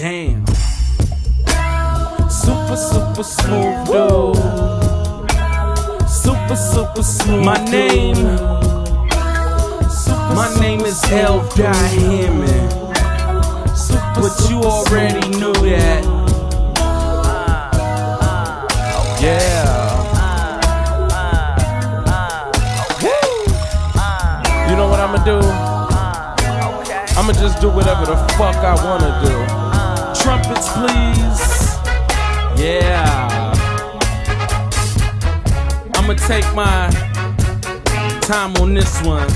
damn. Super, super smooth dude. Super, super smooth. My name. My name is L. Hammond. But you already knew that. Yeah. You know what I'ma do? I'ma just do whatever the fuck I wanna do. Trumpets, please. Yeah. I'ma take my time on this one.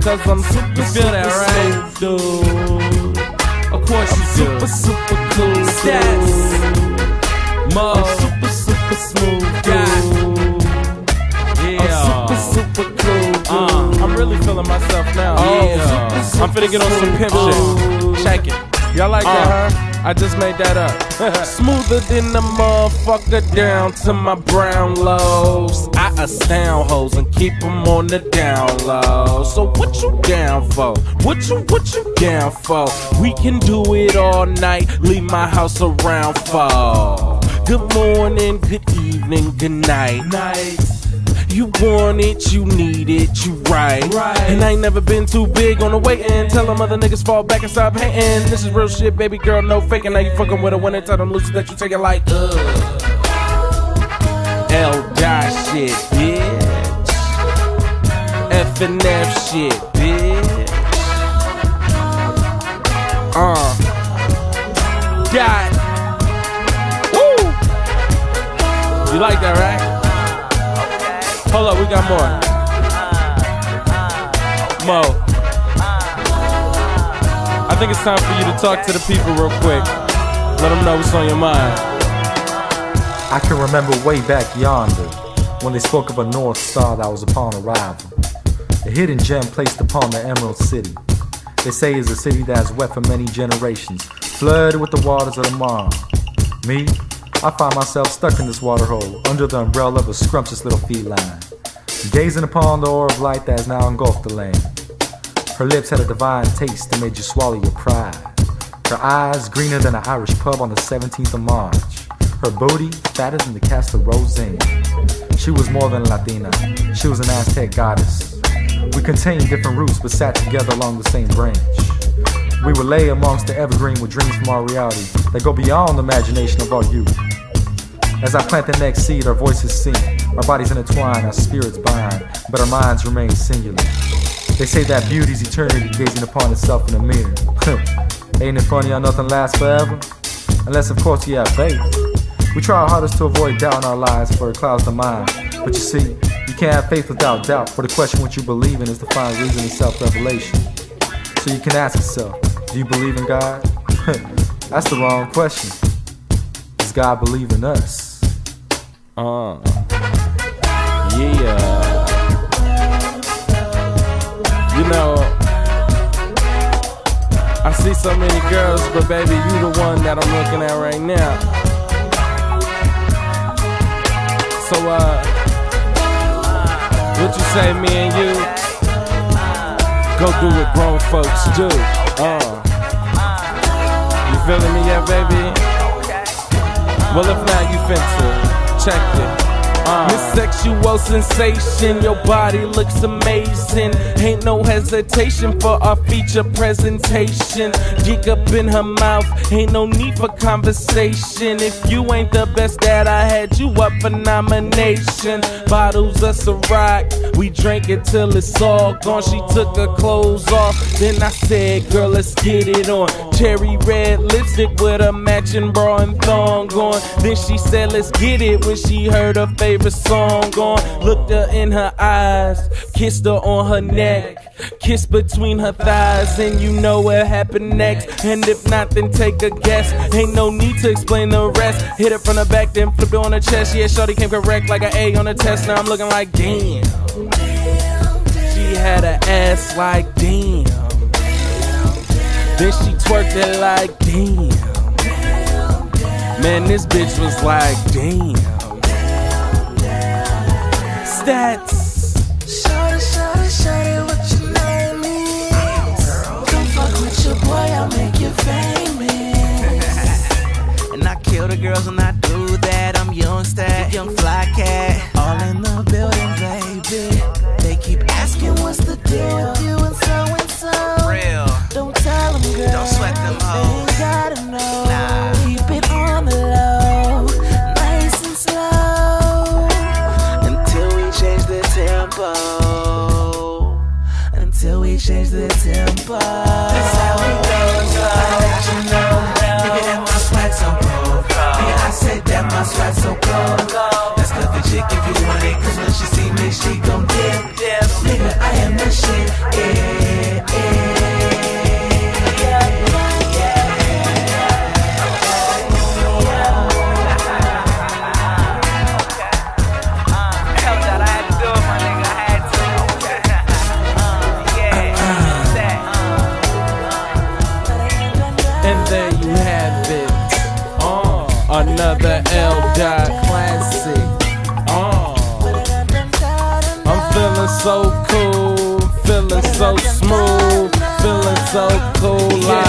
Cause I'm super, you feel that, right? Dude. Of course you do. Super, super cool. Stats. Mo. super, super smooth. Dude. Yeah. I'm super, super cool. Uh, I'm really feeling myself now. Oh, yeah. Super, I'm finna get on some pimp shit. Check it. Y'all like uh, that, huh? I just made that up. Smoother than the motherfucker down to my brown lows. I astound hoes and keep them on the down low. So what you down for? What you what you down for? We can do it all night. Leave my house around four. Good morning, good evening, good night. Night. You want it, you need it, you right. right. And I ain't never been too big on the waiting. Tell them other niggas fall back and stop hating. This is real shit, baby girl, no faking. Now you fucking with a winner, tell them Lucy that you take it like, ugh. L dot shit, bitch. F and F shit, bitch. Uh. Dot. Woo! You like that, right? Hold up, we got more. Mo. I think it's time for you to talk to the people real quick. Let them know what's on your mind. I can remember way back yonder when they spoke of a North Star that was upon arrival. A hidden gem placed upon the Emerald City. They say is a city that has wept for many generations, flooded with the waters of the Marne. Me, I find myself stuck in this waterhole under the umbrella of a scrumptious little feline, gazing upon the orb of light that has now engulfed the land. Her lips had a divine taste that made you swallow your pride. Her eyes greener than an Irish pub on the 17th of March. Her booty fatter than the castle Roseanne. She was more than Latina. She was an Aztec goddess. We contained different roots but sat together along the same branch. We would lay amongst the evergreen with dreams from our reality that go beyond the imagination of our youth. As I plant the next seed, our voices sing, our bodies intertwine, our spirits bind, but our minds remain singular. They say that beauty's eternity gazing upon itself in a mirror. Ain't it funny how nothing lasts forever? Unless, of course, you have faith. We try our hardest to avoid doubt in our lives, for it clouds the mind. But you see, you can't have faith without doubt, for the question what you believe in is to find reason in self revelation. So you can ask yourself, do you believe in God? That's the wrong question. Does God believe in us? Uh. Yeah. You know, I see so many girls, but baby, you the one that I'm looking at right now. So, uh, what you say, me and you? Go do what grown folks do. Uh. You feeling me yeah, baby? Well, if not, you finna check it. Uh. Miss sexual sensation, your body looks amazing. Ain't no hesitation for our feature presentation. Dick up in her mouth, ain't no need for conversation. If you ain't the best that I had you up for nomination. Bottles of Ciroc, we drank it till it's all gone. She took her clothes off, then I said, Girl, let's get it on. Cherry red lipstick with a matching bra and thong on. Then she said, Let's get it when she heard her favorite song on. Looked her in her eyes, kissed her on her neck, kissed between her thighs, and you know what happened next. And if not, then take a guess. Ain't no need to explain the rest. Hit it from the back, then flipped it on her chest. Yeah, Shorty came correct like an A on the test. Now I'm looking like damn. She had an ass like damn. Then she twerked it like damn. Man, this bitch was like damn. Stats. Shorty, shorty, shorty, what your name is? Come fuck with your boy, I'll make you famous. and I kill the girls when I do that. I'm young stat, young fly cat. goodbye. Jedi classic. Oh. I'm feeling so cool, feeling so smooth, feeling so cool. I